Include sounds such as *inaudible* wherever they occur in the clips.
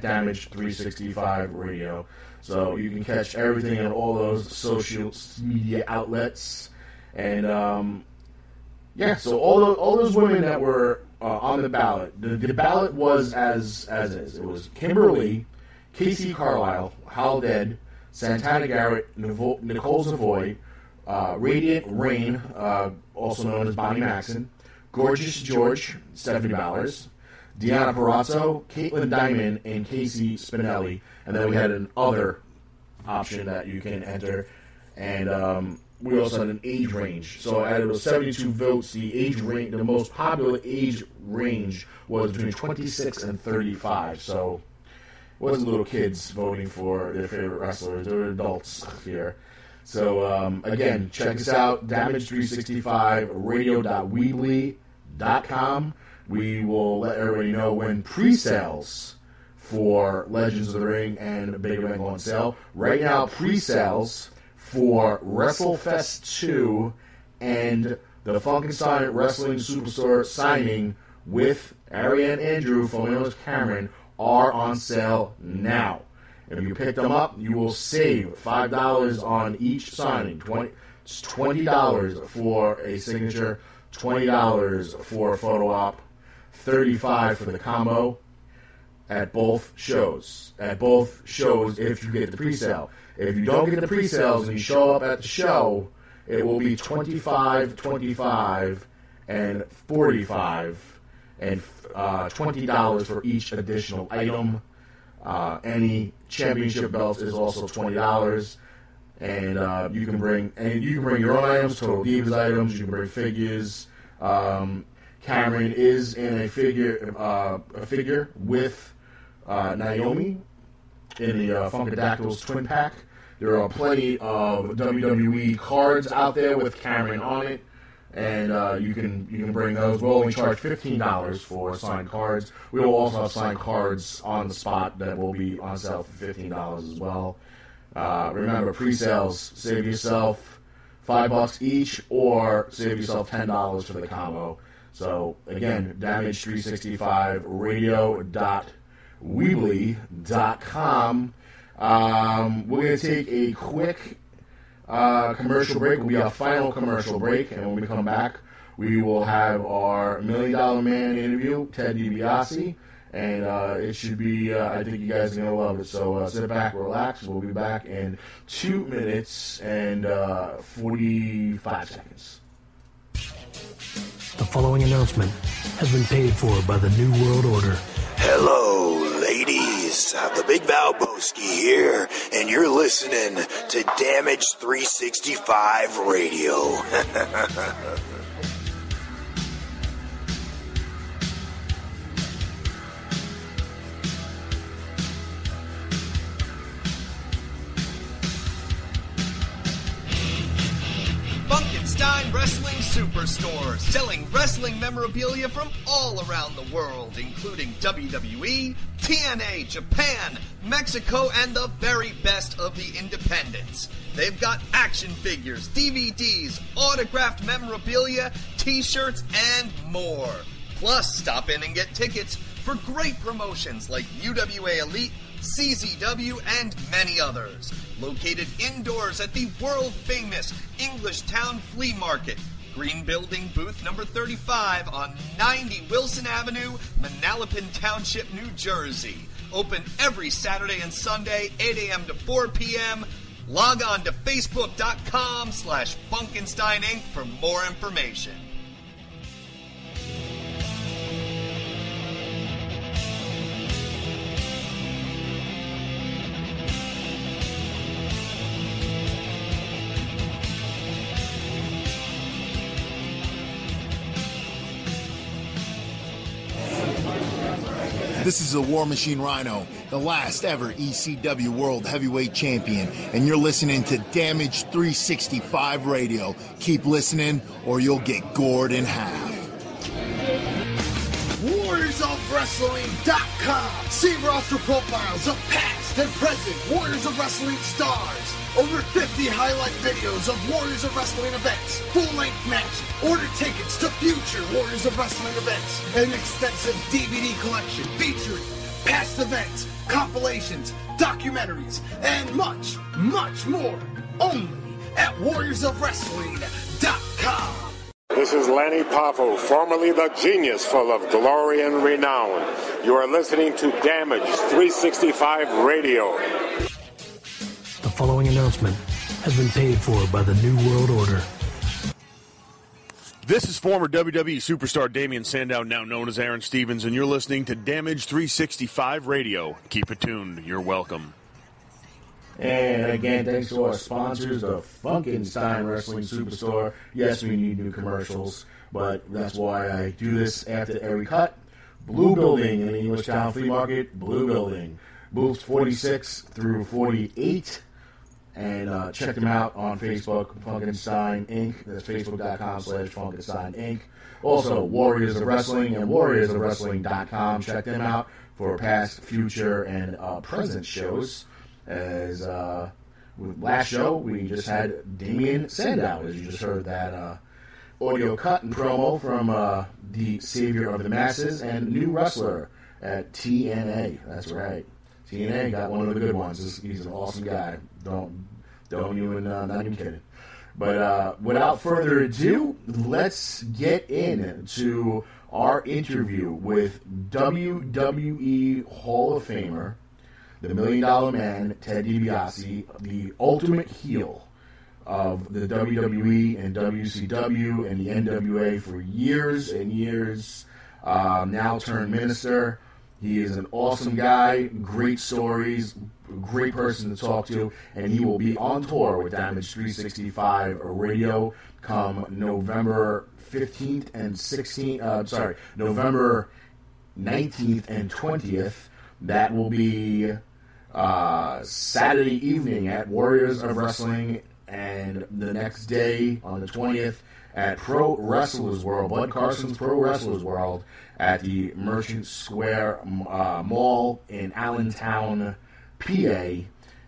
Damage 365 Radio. So you can catch everything on all those social media outlets. And um, yeah, so all those, all those women that were uh, on the ballot, the, the ballot was as as is. It was Kimber Lee, Casey Carlisle, Holidead, Santana Garrett, Nicole Savoy, uh, Radiant Rain, uh, also known as Bonnie Maxon, Gorgeous George, Stephanie Bowers, Deonna Purrazzo, Caitlin Diamond, and Casey Spinelli. And then we had an other option that you can enter. And um, we also had an age range. So out of those 72 votes, the age range, the most popular age range was between 26 and 35. So it wasn't little kids voting for their favorite wrestlers; they were adults here. So um, again, check us out: Damage365 Radio.weebly.com. We will let everybody know when pre-sales for Legends of the Ring and Big Bang on sale. Right now, pre-sales for WrestleFest 2 and the Funkenstein Wrestling Superstore signing with Ariane Andrew, formerly Cameron, are on sale now. If you pick them up, you will save five dollars on each signing. Twenty dollars for a signature, twenty dollars for a photo op, thirty-five for the combo at both shows. At both shows, if you get the pre-sale. If you don't get the pre-sales and you show up at the show, it will be 25 25 and 45 and uh, $20 for each additional item. Uh, any championship belts is also $20 and uh, you can bring and you can bring your own items, total divas items. You can bring figures. Um, Cameron is in a figure uh, a figure with uh, Naomi in the uh, Funkadactyls twin pack. There are plenty of WWE cards out there with Cameron on it, and uh, you can you can bring those. We'll only charge fifteen dollars for signed cards. We will also have signed cards on the spot that will be on sale for fifteen dollars as well. Uh, remember, pre-sales save yourself five bucks each, or save yourself ten dollars for the combo. So again, Damage three sixty five Radio dot Weebly.com. Um, we're going to take a quick uh, commercial break. We'll be our final commercial break, and when we come back, we will have our Million Dollar Man interview, Ted DiBiase, and uh, it should be. Uh, I think you guys are gonna love it. So uh, sit back, relax. We'll be back in two minutes and uh, forty-five seconds. The following announcement has been paid for by the New World Order. Hello, ladies. The Big Valboski here, and you're listening to Damage 365 Radio. *laughs* Wrestling Superstore, selling wrestling memorabilia from all around the world, including WWE, TNA, Japan, Mexico, and the very best of the independents. They've got action figures, DVDs, autographed memorabilia, t shirts, and more. Plus, stop in and get tickets for great promotions like UWA Elite, CZW, and many others. Located indoors at the world famous Englishtown Flea Market. Green Building, booth number 35 on 90 Wilson Avenue, Manalapan Township, New Jersey. Open every Saturday and Sunday, 8 a.m. to 4 p.m. Log on to facebook.com slash Funkenstein Inc. for more information. This is the War Machine Rhyno, the last ever ECW World Heavyweight Champion, and you're listening to Damage 365 Radio. Keep listening, or you'll get gored in half. WarriorsOfWrestling.com. See roster profiles of past and present Warriors of Wrestling stars. Over 50 highlight videos of Warriors of Wrestling events, full-length matches, order tickets to future Warriors of Wrestling events, an extensive DVD collection featuring past events, compilations, documentaries, and much, much more. Only at warriorsofwrestling.com. This is Lanny Poffo, formerly the genius full of glory and renown. You are listening to Damage 365 Radio. The following announcement has been paid for by the New World Order. This is former WWE superstar Damien Sandow, now known as Aaron Stevens, and you're listening to Damage 365 Radio. Keep it tuned. You're welcome. And again, thanks to our sponsors, the Funkenstein Wrestling Superstore. Yes, we need new commercials, but that's why I do this after every cut. Blue Building in the Englishtown Flea Market, Blue Building. Booths 46 through 48. And uh, check them out on Facebook, Funkenstein Inc. That's facebook.com slash Funkenstein Inc. Also, Warriors of Wrestling and Warriors of warriorsofwrestling.com. Check them out for past, future, and uh, present shows. As uh, with last show, we just had Damien Sandow, as you just heard that uh, audio cut and promo from uh, the Savior of the Masses and new wrestler at TNA. That's right. TNA got one of the good ones. He's, an awesome guy. Don't don't even uh, not even kidding. But uh, without further ado, let's get into our interview with WWE Hall of Famer, the Million Dollar Man, Ted DiBiase, the ultimate heel of the WWE and WCW and the NWA for years and years. Uh, now turned minister. He is an awesome guy, great stories, great person to talk to, and he will be on tour with Damage 365 Radio come November 15th and 16th. Uh, sorry, November 19th and 20th. That will be uh, Saturday evening at Warriors of Wrestling, and the next day on the 20th at Pro Wrestlers World, Bud Carson's Pro Wrestlers World at the Merchant Square uh, Mall in Allentown, PA.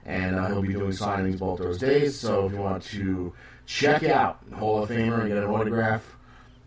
And uh, he'll be doing signings both those days. So if you want to check out Hall of Famer and get an autograph,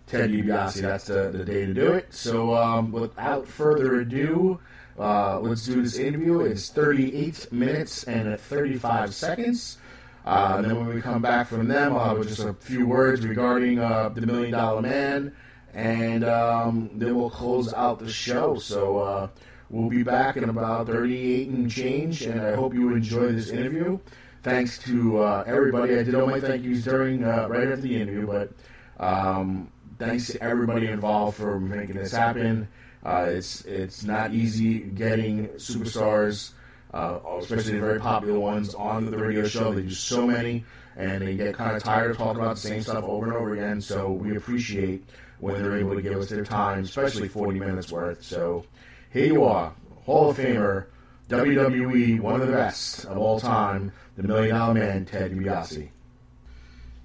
Ted DiBiase, that's the, the day to do it. So um, without further ado, uh, let's do this interview. It's 38 minutes and 35 seconds. Uh, and then when we come back from them, I'll have just a few words regarding uh, the Million Dollar Man, and um, then we'll close out the show. So uh, we'll be back in about 38 and change, and I hope you enjoy this interview. Thanks to uh, everybody. I did all my thank yous during uh, right after the interview, but um, thanks to everybody involved for making this happen. Uh, it's it's not easy getting superstars uh, especially the very popular ones on the radio show. They do so many, and they get kind of tired of talking about the same stuff over and over again. So we appreciate when they're able to give us their time, especially 40 minutes worth. So here you are, Hall of Famer, WWE, one of the best of all time, the Million Dollar Man, Ted DiBiase.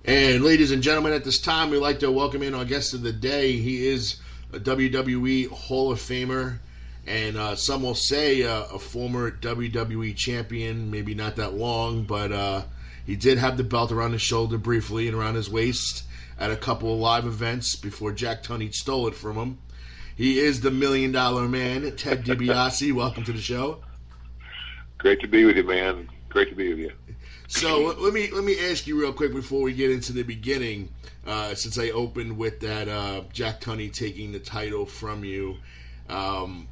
And ladies and gentlemen, at this time, we'd like to welcome in our guest of the day. He is a WWE Hall of Famer and uh, some will say uh, a former WWE champion, maybe not that long, but uh, he did have the belt around his shoulder briefly and around his waist at a couple of live events before Jack Tunney stole it from him. He is the Million Dollar Man, Ted *laughs* DiBiase. Welcome to the show. Great to be with you, man. Great to be with you. So let me let me ask you real quick before we get into the beginning, uh, since I opened with that uh, Jack Tunney taking the title from you. Um,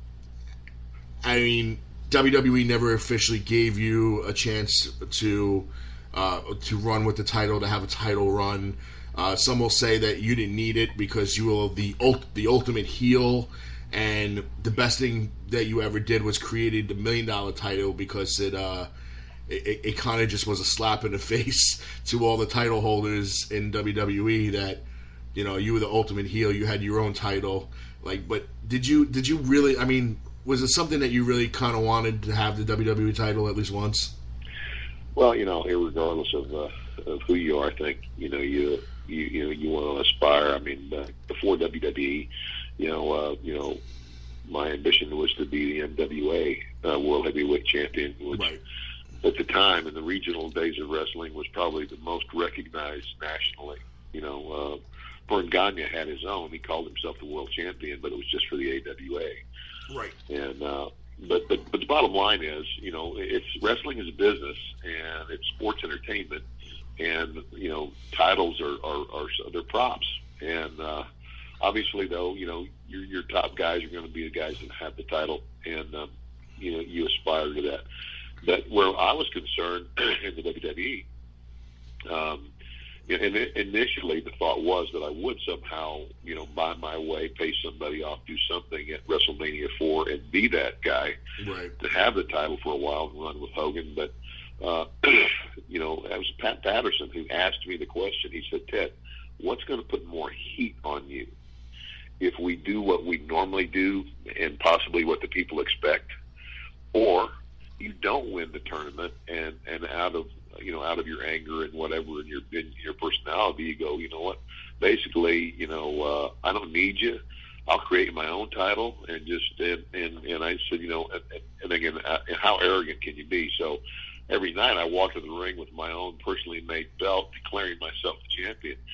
I mean, WWE never officially gave you a chance to uh, to run with the title, to have a title run. Uh, some will say that you didn't need it because you were the ult- the ultimate heel, and the best thing that you ever did was created the million dollar title because it uh, it, it kind of just was a slap in the *laughs* face to all the title holders in WWE that you know you were the ultimate heel, you had your own title. Like, but did you did you really? I mean, was it something that you really kind of wanted to have the WWE title at least once? Well, you know, regardless of, uh, of who you are, I think you know you you you know you want to aspire. I mean, uh, before WWE, you know, uh, you know, my ambition was to be the NWA uh, World Heavyweight Champion, which Right. at the time in the regional days of wrestling was probably the most recognized nationally. You know, uh, Verne Gagne had his own. He called himself the world champion, but it was just for the AWA. Right. And uh, but, but but the bottom line is, you know, it's wrestling is a business and it's sports entertainment, and you know, titles are are, are they're props, and uh, obviously though, you know, your your top guys are going to be the guys that have the title, and um, you know, you aspire to that. But where I was concerned *clears throat* in the WWE. Um, and initially, the thought was that I would somehow, you know, buy my way, pay somebody off, do something at WrestleMania four, and be that guy Right. to have the title for a while and run with Hogan. But uh, *clears throat* you know, it was Pat Patterson who asked me the question. He said, "Ted, what's going to put more heat on you if we do what we normally do and possibly what the people expect, or you don't win the tournament and and out of you know out of your anger and whatever and your in your personality you go you know what? Basically you know uh, I don't need you. I'll create my own title. And just and and, and I said you know and, and again uh, how arrogant can you be? So every night I walked to the ring with my own personally made belt declaring myself the champion. *laughs*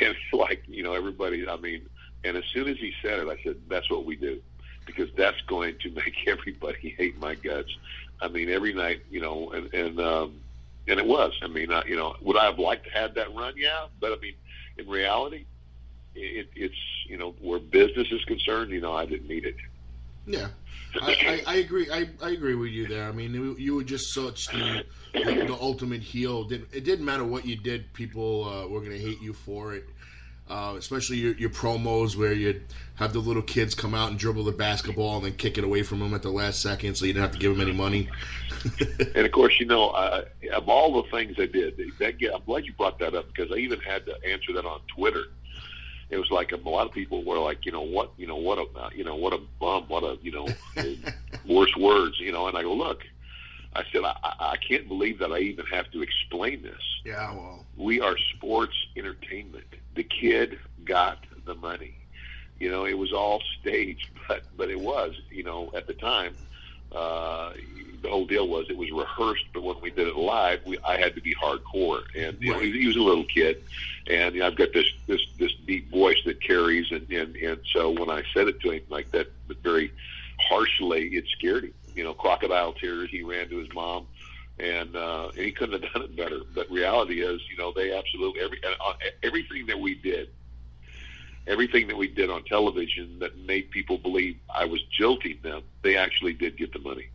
And like you know everybody I mean and as soon as he said it I said that's what we do because that's going to *laughs* make everybody hate my guts. I mean, every night, you know, and and um, and it was. I mean, uh, you know, would I have liked to have that run? Yeah, but I mean, in reality, it, it's you know, where business is concerned, you know, I didn't need it. Yeah, I, I, I agree. I, I agree with you there. I mean, you, were just such the, the, the ultimate heel. It didn't, it didn't matter what you did; people uh, were going to hate you for it. Uh, especially your, your promos where you'd have the little kids come out and dribble the basketball and then kick it away from them at the last second, so you didn't have to give them any money. *laughs* and of course, you know, I, of all the things I did, that, I'm glad you brought that up because I even had to answer that on Twitter. It was like a lot of people were like, you know, what, you know, what a, you know, what a bum, what a, you know, *laughs* worse words, you know. And I go, look, I said, I, I can't believe that I even have to explain this. Yeah, well, we are sports entertainment. The kid got the money. You know, it was all staged, *laughs* but but it was, you know, at the time, uh, the whole deal was it was rehearsed, but when we did it live, we, I had to be hardcore. And you know, he, he was a little kid, and you know, I've got this this this deep voice that carries, and and and so when I said it to him like that, very harshly, it scared him. You know, crocodile tears. He ran to his mom and uh, and he couldn't have *laughs* done it better. But reality is, you know, they absolutely every uh, everything that we did, everything that we did on television that made people believe I was jilting them, they actually did get the money.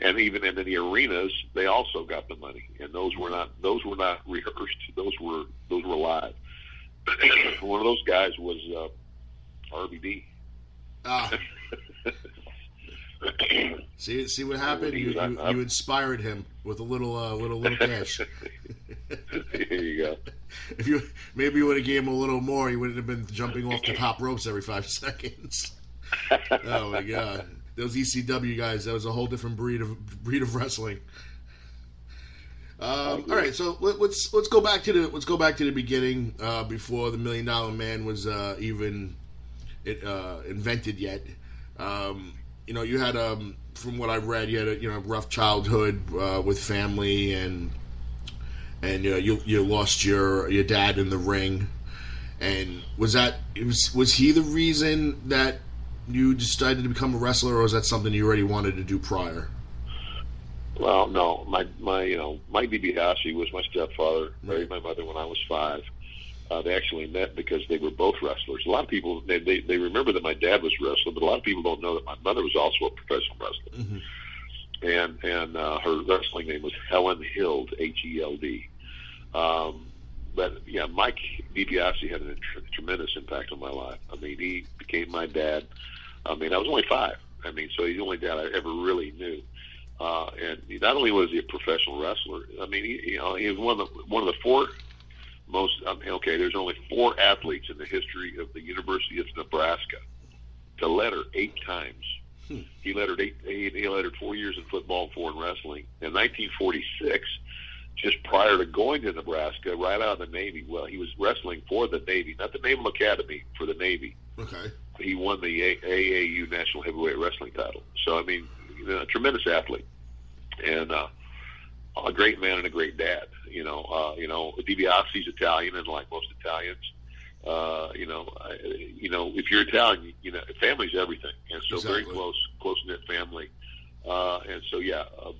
And even in the arenas, they also got the money, and those were not those were not *laughs* rehearsed. Those were those were live. *coughs* One of those guys was uh, RVD. Ah. *laughs* see, see what happened. You, you, you, inspired him with a little, uh, little, little *laughs* cash. there you go. *laughs* If you maybe you would have gave him a little more, he wouldn't have been jumping off the *laughs* top ropes every five seconds. oh my god, those ECW guys—that was a whole different breed of breed of wrestling. Um, all right, so let, us let's go back to the let's go back to the beginning uh, before the Million Dollar Man was uh, even it, uh, invented yet. Um, you know, you had um, from what I've read, you had a you know rough childhood uh, with family, and and uh, you you lost your your dad in the ring. And was that was was he the reason that you decided to become a wrestler, or was that something you already wanted to do prior? Well, no, my my you know Mike DiBiase was my stepfather. Married my mother when I was five. Uh, they actually met because they were both wrestlers. A lot of people they, they they remember that my dad was a wrestler, but a lot of people don't know that my mother was also a professional wrestler. Mm-hmm. And and uh, her wrestling name was Helen Hild, H E L D. Um, but yeah, Mike DiBiase had a tr- tremendous impact on my life. I mean, he became my dad. I mean, I was only five. I mean, so he's the only dad I ever really knew. Uh, and not only was he a professional wrestler, I mean, he, you know, he was one of the one of the four most. Mean, okay, there's only four athletes in the history of the University of Nebraska to letter eight times. Hmm. He lettered eight. He, he lettered four years in football and four in wrestling. In 1946, just prior to going to Nebraska, right out of the Navy. Well, he was wrestling for the Navy, not the Naval Academy, for the Navy. Okay. He won the a- AAU National Heavyweight Wrestling title. So I mean, you know, a tremendous athlete, and uh, a great man and a great dad. You know, uh, you know, DiBiase's Italian, and like most Italians, uh, you know, I, you know, if you're Italian, you know, family's everything, and so Exactly. very close, close knit family. Uh, and so, yeah, uh,